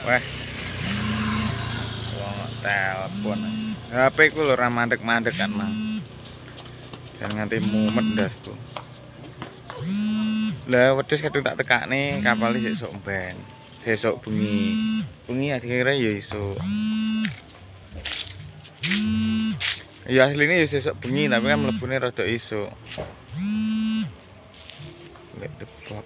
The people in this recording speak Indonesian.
Eh. Wah. Wong telepon. HP ku lho ra mandek-mandek kan, Mang. Jangan nganti mumet ndasku. Lah wedhus kadung tak tekakne kapal sik sok ben. sesok bengi. Bengi akhirnya ya iso. Ya aslinya ya sesok bengi tapi kan mlebune rada iso. Lek debak.